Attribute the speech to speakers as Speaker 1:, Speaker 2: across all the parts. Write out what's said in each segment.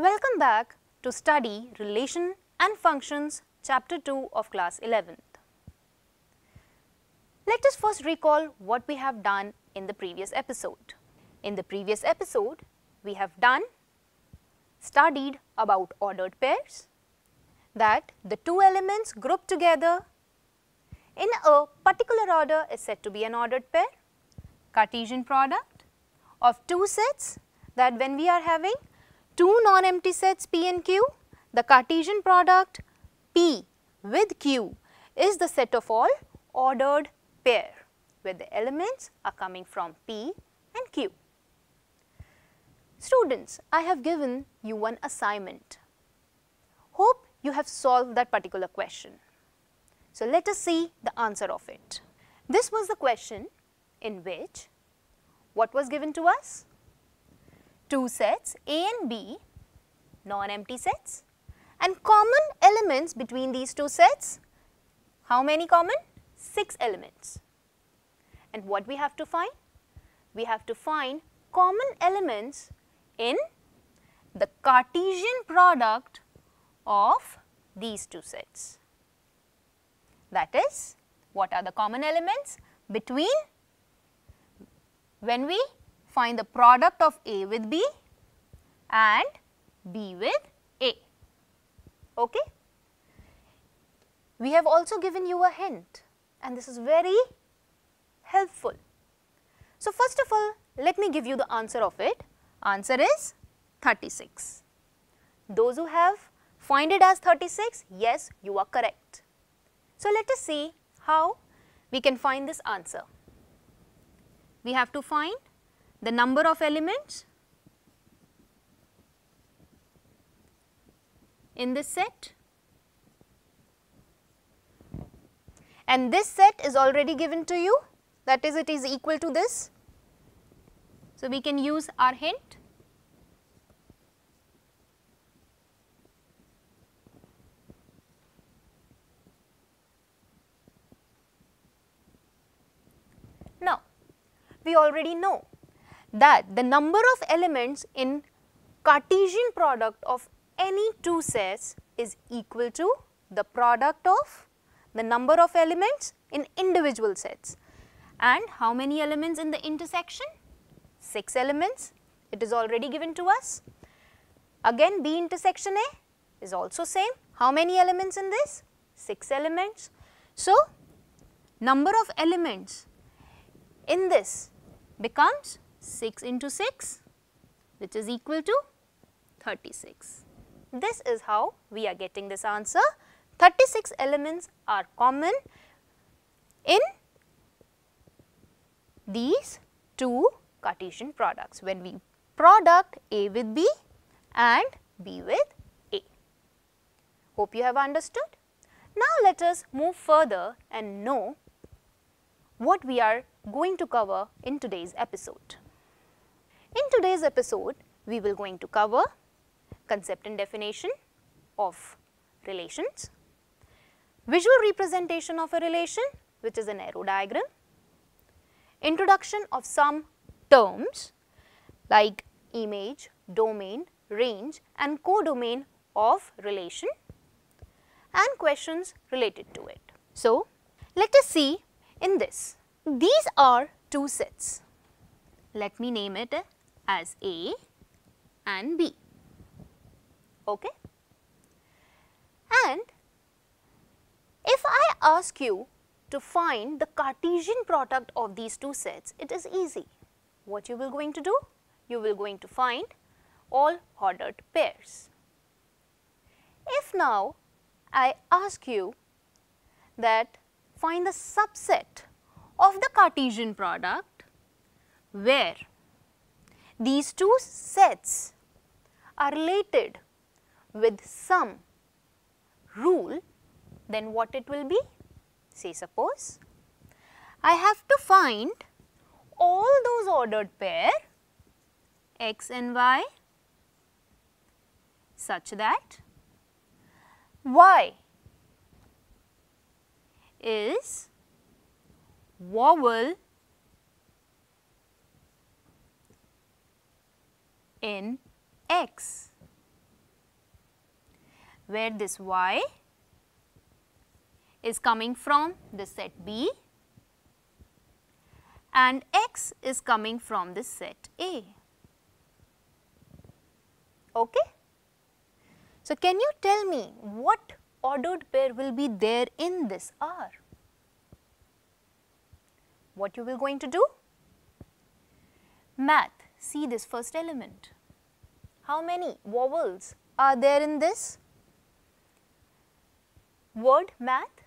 Speaker 1: Welcome back to study Relation and Functions chapter 2 of class 11th. Let us first recall what we have done in the previous episode. In the previous episode, we have done studied about ordered pairs that the two elements grouped together in a particular order is said to be an ordered pair. Cartesian product of two sets that when we are having two non-empty sets P and Q, the Cartesian product P with Q is the set of all ordered pair where the elements are coming from P and Q. Students, I have given you one assignment. Hope you have solved that particular question. So, let us see the answer of it. This was the question in which what was given to us? Two sets A and B, non-empty sets and common elements between these two sets. How many common? 6 elements. And what we have to find? We have to find common elements in the Cartesian product of these two sets. That is, what are the common elements between when we find the product of A with B and B with A. Okay? We have also given you a hint and this is very helpful. So, first of all, let me give you the answer of it. Answer is 36. Those who have find it as 36, yes, you are correct. So, let us see how we can find this answer. We have to find the number of elements in this set. And this set is already given to you. That is it is equal to this. So, we can use our hint. Now, we already know that the number of elements in Cartesian product of any two sets is equal to the product of the number of elements in individual sets. And how many elements in the intersection? 6 elements. It is already given to us. Again B intersection A is also same. How many elements in this? 6 elements. So, number of elements in this becomes 6 into 6 which is equal to 36. This is how we are getting this answer. 36 elements are common in these two Cartesian products when we product A with B and B with A. Hope you have understood. Now, let us move further and know what we are going to cover in today's episode. In today's episode, we will going to cover concept and definition of relations, visual representation of a relation which is an arrow diagram, introduction of some terms like image, domain, range and codomain of relation and questions related to it. So, let us see in this. These are two sets. Let me name it eh? As A and B. Okay? And if I ask you to find the Cartesian product of these two sets, it is easy. What you will going to do? You will going to find all ordered pairs. If now I ask you that find the subset of the Cartesian product where these two sets are related with some rule, then what it will be? Say suppose I have to find all those ordered pair x and y such that y is vowel in x where this y is coming from the set B and x is coming from the set A. Okay? So, can you tell me what ordered pair will be there in this R? What you will going to do? Math, see this first element. How many vowels are there in this word math?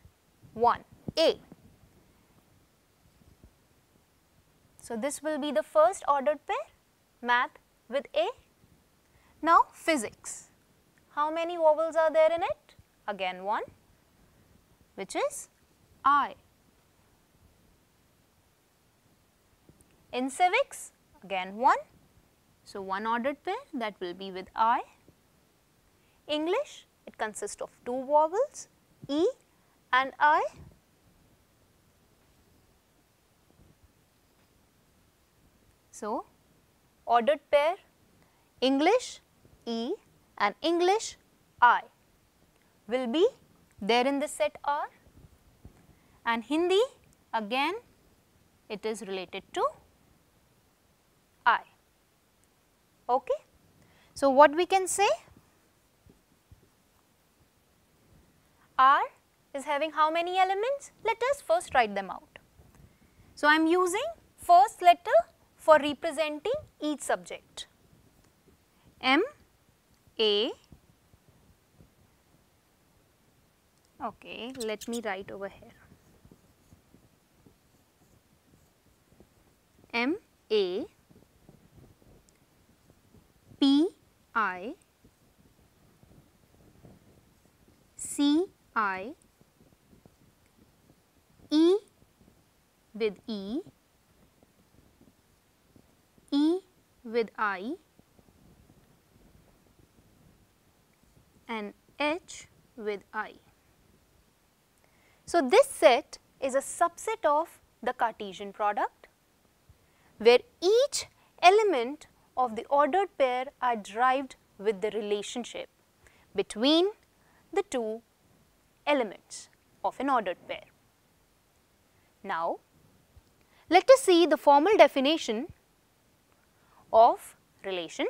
Speaker 1: 1, A. So, this will be the first ordered pair math with A. Now, physics. How many vowels are there in it? Again 1 which is I. In civics again 1. So, one ordered pair that will be with I. English it consists of two vowels E and I So, ordered pair English E and English I will be there in the set R and Hindi again it is related to I. Okay. So, what we can say? R is having how many elements? Let us first write them out. So, I am using first letter for representing each subject. M, A, okay, let me write over here. M, A, P, I, C, I, E with E, E with I. And H with I. So, this set is a subset of the Cartesian product where each element of the ordered pair are derived with the relationship between the two elements of an ordered pair. Now, let us see the formal definition of relation.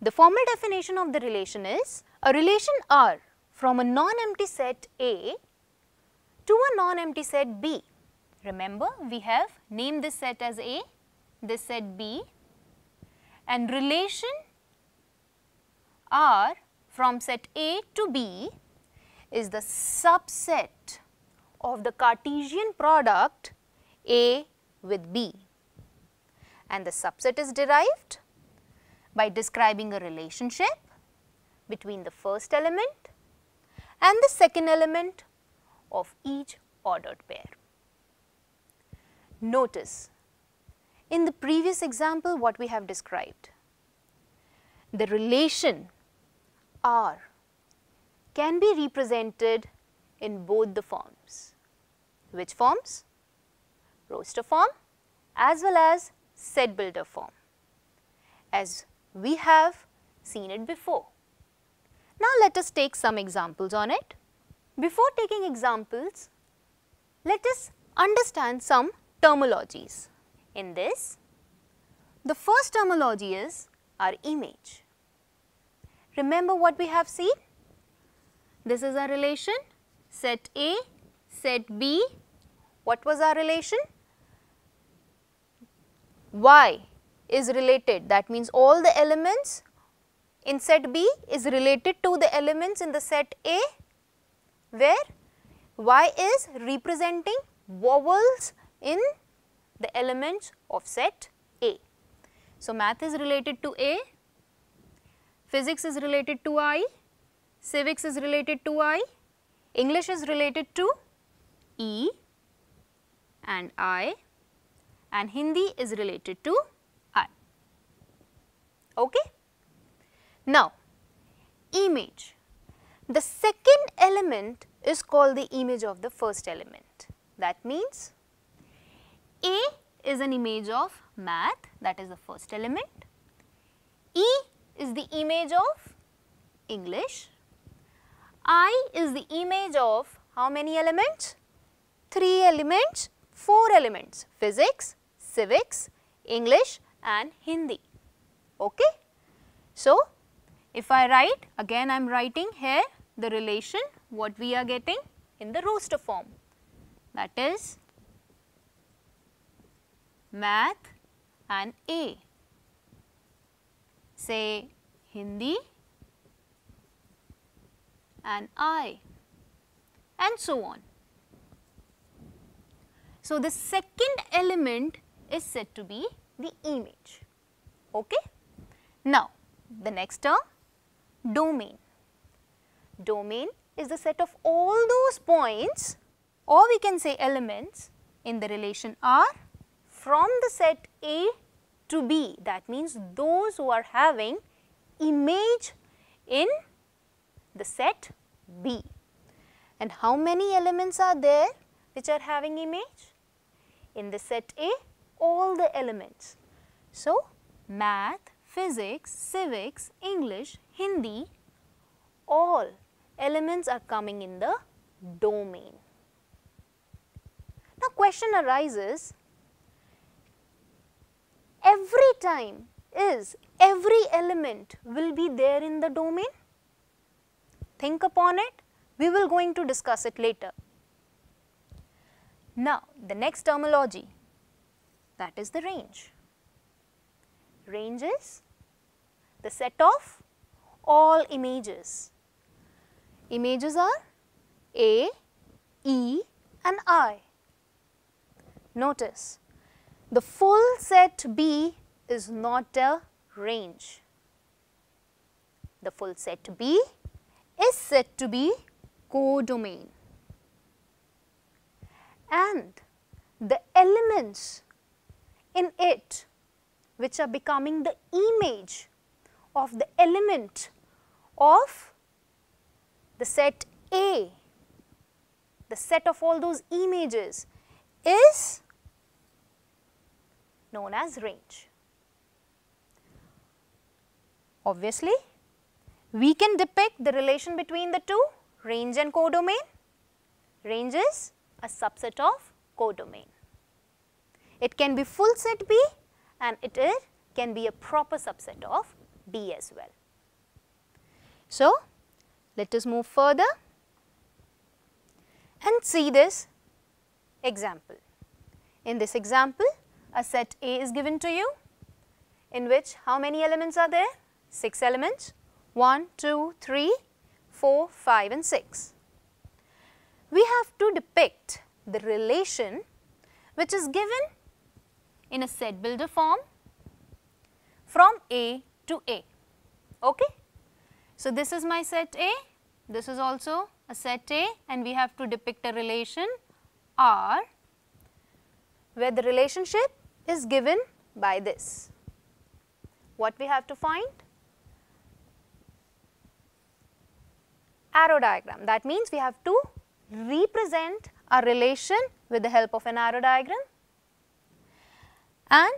Speaker 1: The formal definition of the relation is a relation R from a non-empty set A to a non-empty set B. Remember we have named this set as A, this set B and relation R from set A to B is the subset of the Cartesian product A with B and the subset is derived by describing a relationship between the first element and the second element of each ordered pair. Notice in the previous example what we have described, the relation R can be represented in both the forms. Which forms? Roster form as well as set builder form as we have seen it before. Now, let us take some examples on it. Before taking examples, let us understand some terminologies. In this, the first terminology is our image. Remember what we have seen? This is our relation set A, set B. What was our relation? Y is related that means all the elements in set B is related to the elements in the set A where Y is representing vowels in the elements of set A. So, math is related to A, physics is related to I, civics is related to I, English is related to E and I and Hindi is related to I. Okay? Now, image. The second element is called the image of the first element. That means, A is an image of math that is the first element. E is the image of English. I is the image of how many elements? 3 elements, 4 elements, physics, civics, English and Hindi. Okay? So, if I write, again I am writing here the relation what we are getting in the roster form that is math and A. Say Hindi and I and so on. So, the second element is said to be the image. Okay? Now, the next term domain. Domain is the set of all those points or we can say elements in the relation R from the set A to B that means those who are having image in the set B. And how many elements are there which are having image? In the set A, all the elements. So, math, physics, civics, English, Hindi, all elements are coming in the domain. Now, question arises, every time is every element will be there in the domain? Think upon it, we will going to discuss it later. Now, the next terminology that is the range. Range is the set of all images. Images are A, E and I. Notice the full set B is not a range. The full set B is said to be codomain and the elements in it which are becoming the image of the element of the set A, the set of all those images is known as range. Obviously, we can depict the relation between the two range and codomain. Range is a subset of codomain. It can be full set B and it is, can be a proper subset of B as well. So, let us move further and see this example. In this example, a set A is given to you in which how many elements are there? 6 elements 1, 2, 3, 4, 5 and 6. We have to depict the relation which is given in a set builder form from A to A. Okay? So, this is my set A, this is also a set A and we have to depict a relation R where the relationship is given by this. What we have to find? arrow diagram. That means we have to represent a relation with the help of an arrow diagram and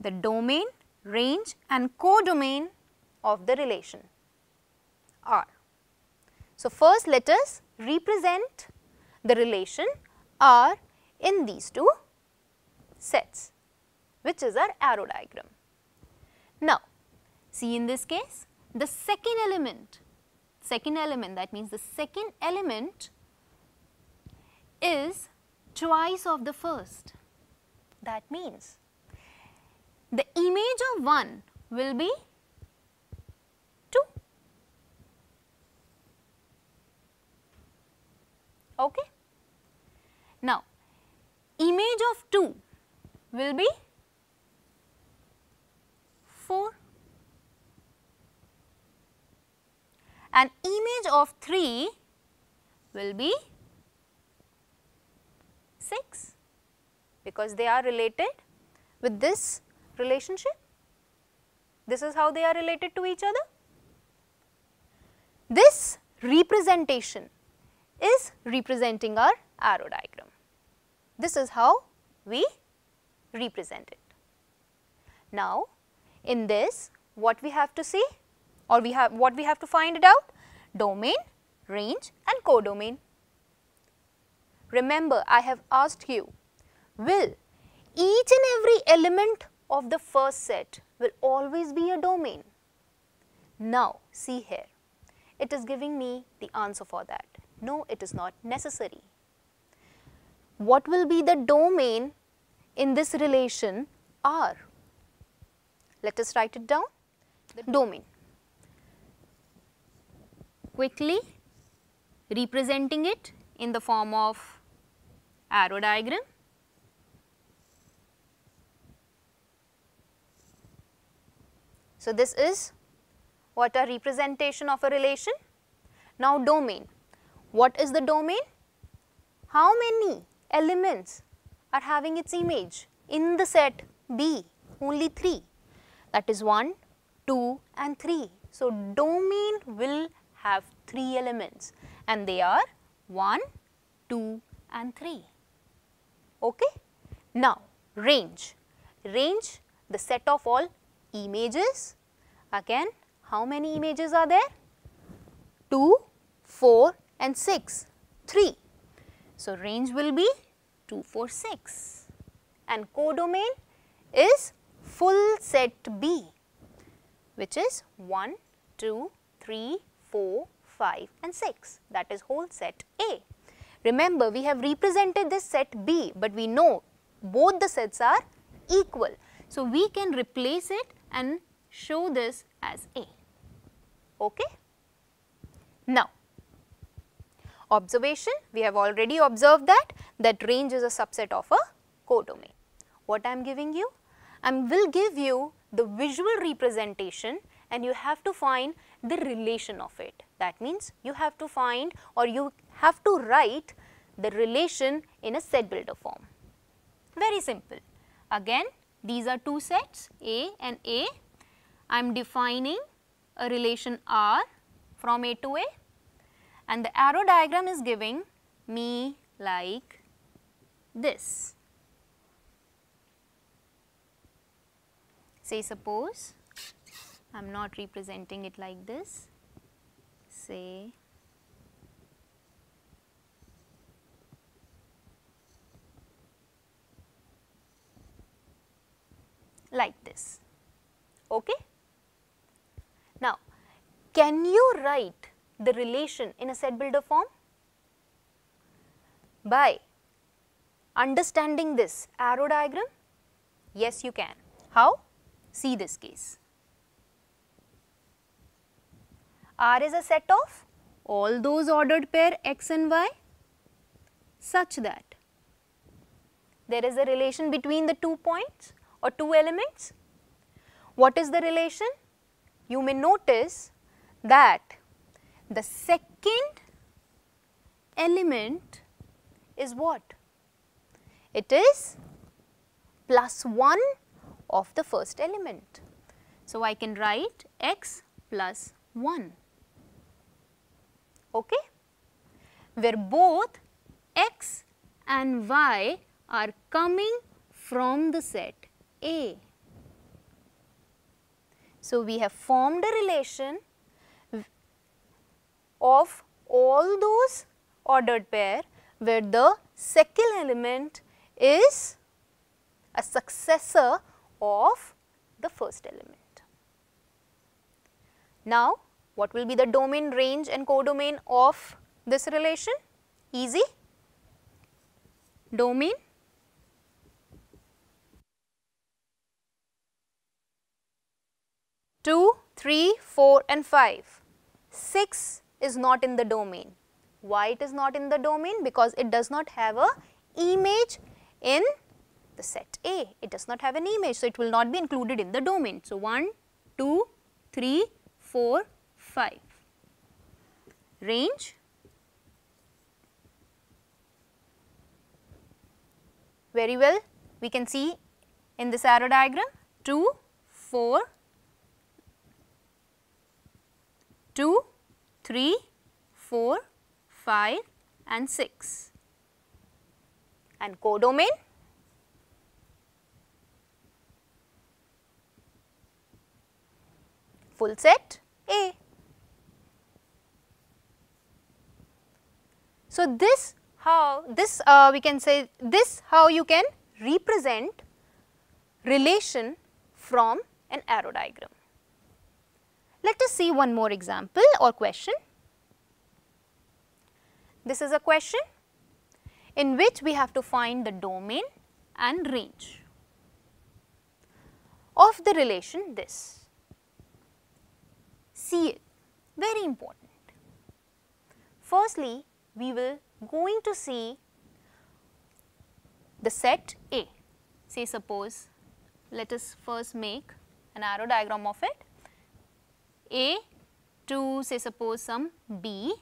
Speaker 1: the domain, range and codomain of the relation R. So, first let us represent the relation R in these two sets which is our arrow diagram. Now, see in this case the second element second element that means the second element is twice of the first. That means the image of 1 will be 2. Okay. Now, image of 2 will be 4. an image of 3 will be 6 because they are related with this relationship. This is how they are related to each other. This representation is representing our arrow diagram. This is how we represent it. Now, in this what we have to see? or we have what we have to find it out? Domain, range and codomain. Remember I have asked you, will each and every element of the first set will always be a domain? Now see here, it is giving me the answer for that. No, it is not necessary. What will be the domain in this relation R? Let us write it down. The domain. Quickly representing it in the form of arrow diagram. So, this is what a representation of a relation. Now, domain. What is the domain? How many elements are having its image in the set B? Only 3. That is 1, 2 and 3. So, domain will have 3 elements and they are 1, 2 and 3. Okay? Now, range. Range the set of all images. Again, how many images are there? 2, 4 and 6, 3. So, range will be 2, 4, 6 and codomain is full set B which is 1, 2, 3, 4, 5 and 6 that is whole set A. Remember we have represented this set B but we know both the sets are equal. So, we can replace it and show this as A. Okay? Now, observation we have already observed that that range is a subset of a codomain. What I am giving you? I will give you the visual representation and you have to find the relation of it. That means you have to find or you have to write the relation in a set builder form. Very simple. Again these are two sets A and A. I am defining a relation R from A to A and the arrow diagram is giving me like this. Say suppose I am not representing it like this, say like this. Okay? Now, can you write the relation in a set builder form? By understanding this arrow diagram? Yes, you can. How? See this case. R is a set of all those ordered pair x and y such that there is a relation between the two points or two elements. What is the relation? You may notice that the second element is what? It is plus 1 of the first element. So, I can write x plus 1 okay, where both x and y are coming from the set A. So, we have formed a relation of all those ordered pair where the second element is a successor of the first element. Now, what will be the domain range and codomain of this relation? Easy. Domain two, three, four and 5. 6 is not in the domain. Why it is not in the domain? Because it does not have a image in the set A. It does not have an image. So, it will not be included in the domain. So, 1, 2, 3, 4, 5. Range very well we can see in this arrow diagram 2, 4, 2, 3, 4, 5 and 6 and codomain full set A. So, this how this uh, we can say this how you can represent relation from an arrow diagram. Let us see one more example or question. This is a question in which we have to find the domain and range of the relation this. See it, very important. Firstly, we will going to see the set A. Say suppose, let us first make an arrow diagram of it. A to say suppose some B,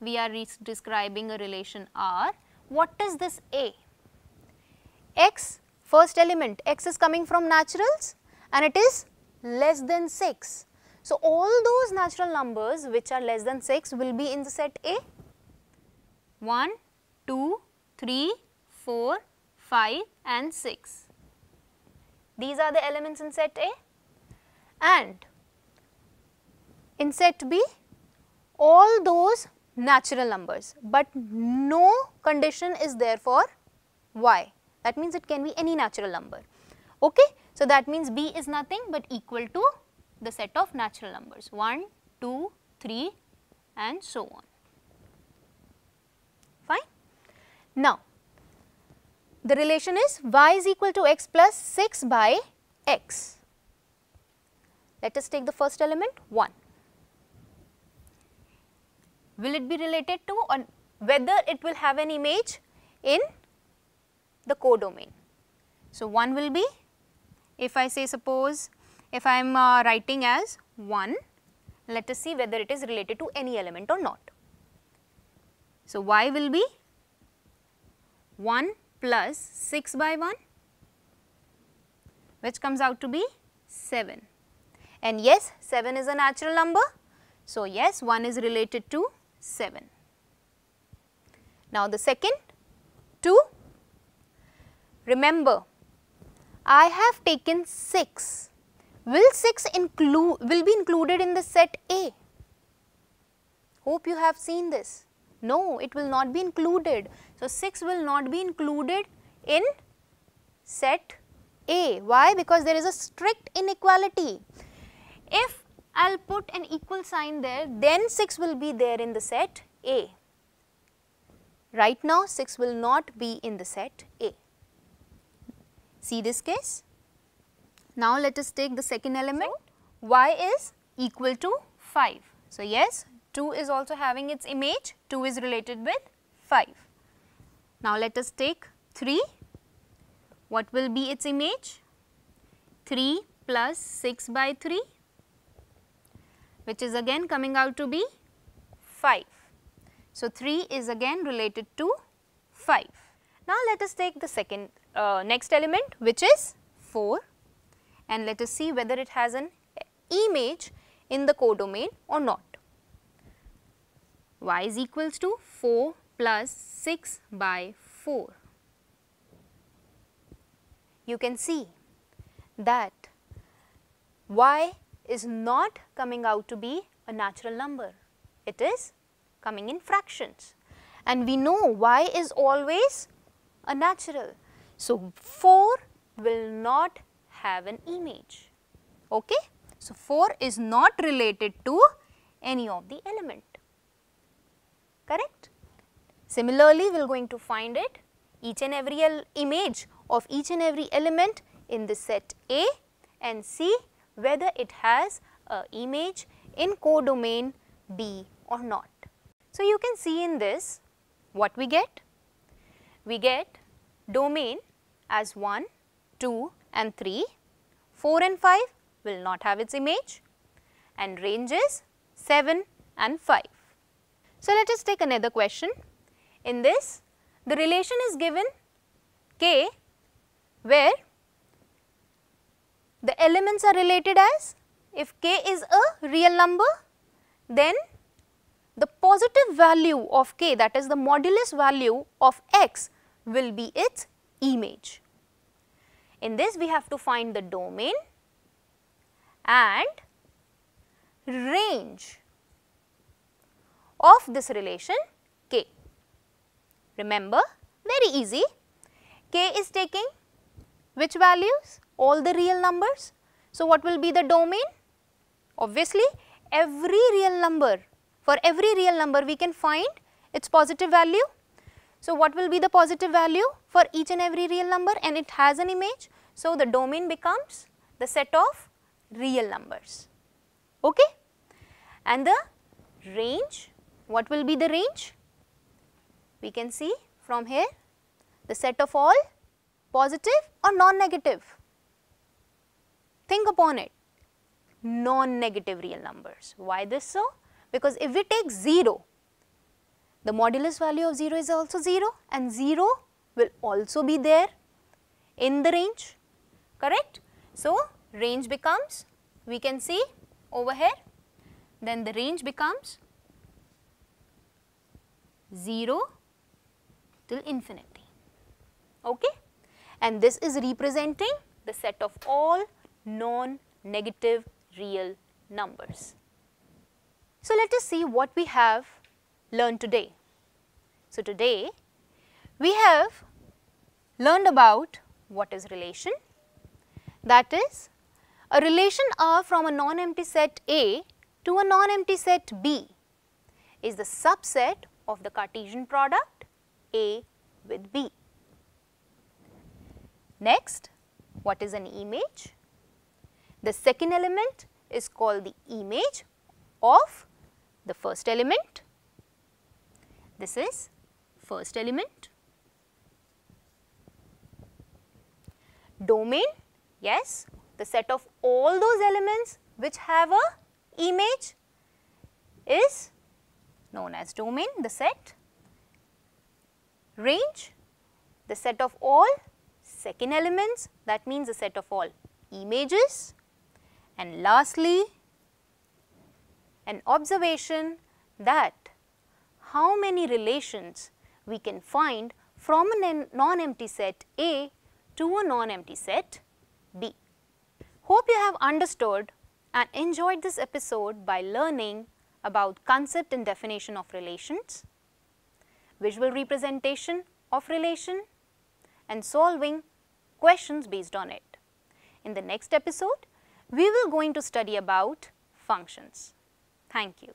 Speaker 1: we are describing a relation R. What is this A? X first element, X is coming from naturals and it is less than 6. So, all those natural numbers which are less than 6 will be in the set A. 1, 2, 3, 4, 5 and 6. These are the elements in set A and in set B all those natural numbers, but no condition is there for y. That means it can be any natural number. Okay? So, that means B is nothing but equal to the set of natural numbers 1, 2, 3 and so on. Fine. Now, the relation is y is equal to x plus 6 by x. Let us take the first element 1. Will it be related to or whether it will have an image in the codomain. So, 1 will be if I say suppose if I am uh, writing as 1, let us see whether it is related to any element or not. So, y will be 1 plus 6 by 1 which comes out to be 7 and yes 7 is a natural number. So, yes 1 is related to 7. Now, the second 2 remember I have taken 6. Will 6 include will be included in the set A? Hope you have seen this. No, it will not be included. So, 6 will not be included in set A. Why? Because there is a strict inequality. If I will put an equal sign there, then 6 will be there in the set A. Right now, 6 will not be in the set A. See this case? Now, let us take the second element y is equal to 5. So, yes 2 is also having its image 2 is related with 5. Now, let us take 3 what will be its image 3 plus 6 by 3 which is again coming out to be 5. So, 3 is again related to 5. Now, let us take the second uh, next element which is 4 and let us see whether it has an image in the codomain or not. y is equals to 4 plus 6 by 4. You can see that y is not coming out to be a natural number. It is coming in fractions and we know y is always a natural. So, 4 will not have an image. Okay? So, 4 is not related to any of the element. Correct? Similarly, we are going to find it each and every image of each and every element in the set A and see whether it has a image in codomain B or not. So, you can see in this what we get? We get domain as 1, 2 and 3, 4 and 5 will not have its image and range is 7 and 5. So, let us take another question. In this, the relation is given k where the elements are related as if k is a real number then the positive value of k that is the modulus value of x will be its image. In this we have to find the domain and range of this relation k. Remember very easy k is taking which values? All the real numbers. So, what will be the domain? Obviously, every real number, for every real number we can find its positive value. So, what will be the positive value for each and every real number and it has an image. So, the domain becomes the set of real numbers. Okay? And the range, what will be the range? We can see from here the set of all positive or non-negative. Think upon it, non-negative real numbers. Why this so? Because if we take 0, the modulus value of 0 is also 0 and 0 will also be there in the range, correct? So, range becomes, we can see over here, then the range becomes 0 till infinity, okay? And this is representing the set of all non-negative real numbers. So, let us see what we have learned today. So, today we have learned about what is relation that is a relation R from a non-empty set A to a non-empty set B is the subset of the Cartesian product A with B. Next, what is an image? The second element is called the image of the first element. This is first element. Domain, yes, the set of all those elements which have a image is known as domain, the set. Range, the set of all second elements that means the set of all images and lastly an observation that how many relations we can find from a non-empty set A to a non-empty set B. Hope you have understood and enjoyed this episode by learning about concept and definition of relations, visual representation of relation and solving questions based on it. In the next episode, we will going to study about functions. Thank you.